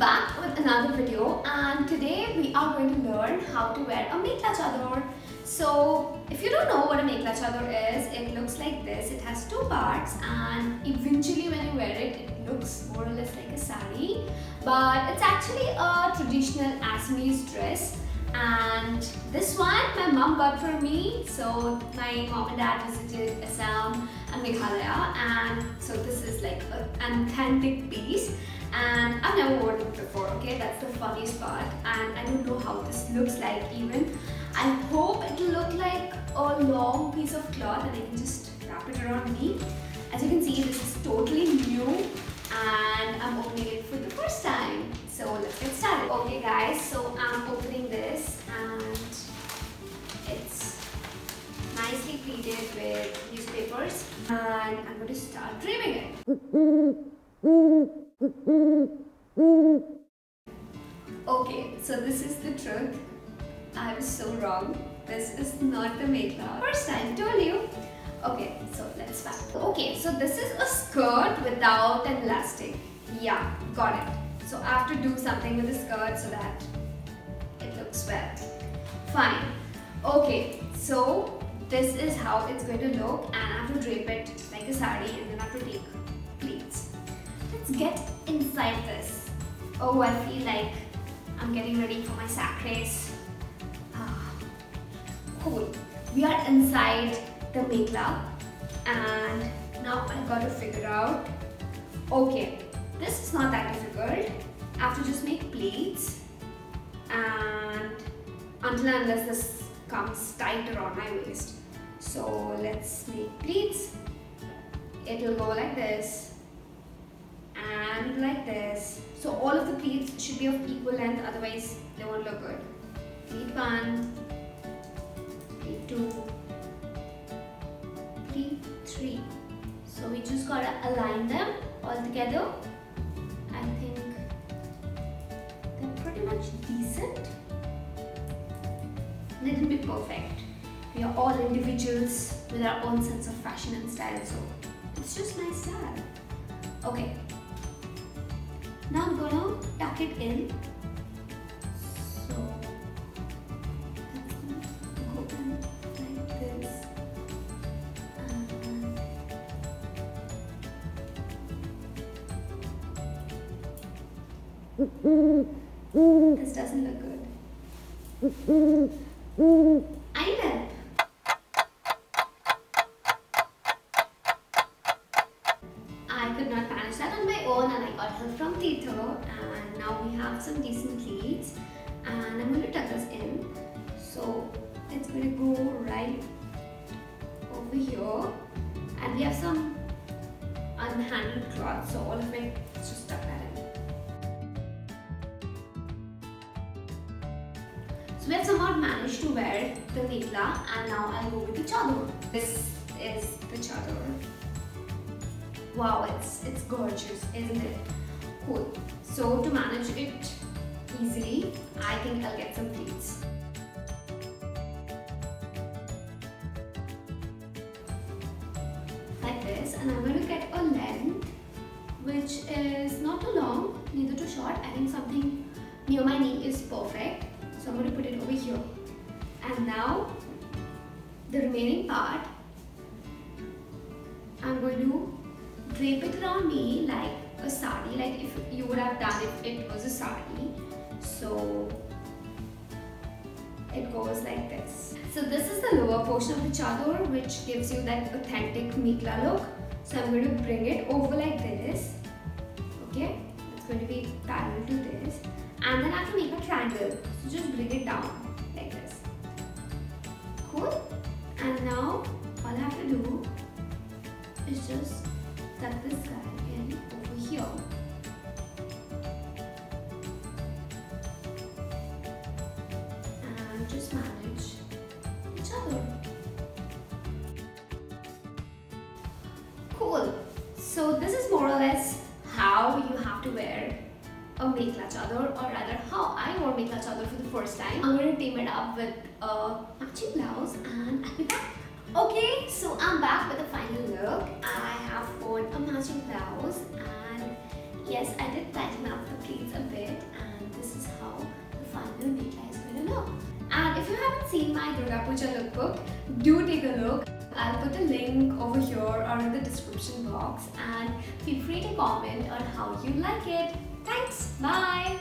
back with another video and today we are going to learn how to wear a mekhla chador. So if you don't know what a mekhla chador is, it looks like this. It has two parts and eventually when you wear it, it looks more or less like a sari. But it's actually a traditional Assamese dress and this one my mom got for me. So my mom and dad visited Assam and Meghalaya and so this is like an authentic piece and I've never worn it before okay? That's the funniest part. And I don't know how this looks like even. I hope it will look like a long piece of cloth and I can just wrap it around me. As you can see this is totally new and I'm opening it for the first time. So let's get started. Okay guys so I'm opening this and it's nicely pleated with newspapers and I'm going to start dreaming it Okay, so this is the truth. I was so wrong. This is not the makeup. First time, told you. Okay, so let's back. Okay, so this is a skirt without an elastic. Yeah, got it. So I have to do something with the skirt so that it looks well. Fine. Okay, so this is how it's going to look and I have to drape it like a sari and then I have to take get inside this. Oh, I feel like I'm getting ready for my sack race. Ah, cool. We are inside the mekhla and now I gotta figure out, okay, this is not that difficult. I have to just make pleats and until unless this comes tight around my waist. So let's make pleats. It will go like this and like this. So all of the pleats should be of equal length otherwise they won't look good. Pleat 1, pleat 2, pleat 3. So we just gotta align them all together. I think they're pretty much decent. They didn't be perfect. We are all individuals with our own sense of fashion and style so it's just nice style. Okay, now I'm gonna tuck it in. So go in like this. this doesn't look good. Decent leads and I'm going to tuck this in. So it's going to go right over here and we have some unhandled cloth so all of it, let's just tuck that in. So we have somehow managed to wear the mekhla and now I'll go with the chador. This is the chador. Wow, it's, it's gorgeous, isn't it? Cool. So to manage it easily, I think I'll get some pleats. Like this and I'm going to get a length which is not too long, neither too short. I think something near my knee is perfect. So I'm going to put it over here. And now the remaining part I'm going to drape it around me like a sari, like if you would have done if it was a sari. So it goes like this. So this is the lower portion of the chador which gives you that authentic mekhla look. So I'm going to bring it over like this. Okay, it's going to be parallel to this. And then I have to make a triangle. So just bring it down to wear a mekhla chador or rather how I wore mekhla chador for the first time. I'm gonna team it up with a matching blouse and I'll be back. Okay, so I'm back with the final look. I have worn a matching blouse and yes, I did tighten up the pleats a bit and this is how the final mekhla is gonna look. And if you haven't seen my Durga lookbook, do take a look. I'll put a link over here or in the description box and feel free to comment on how you like it. Thanks, bye!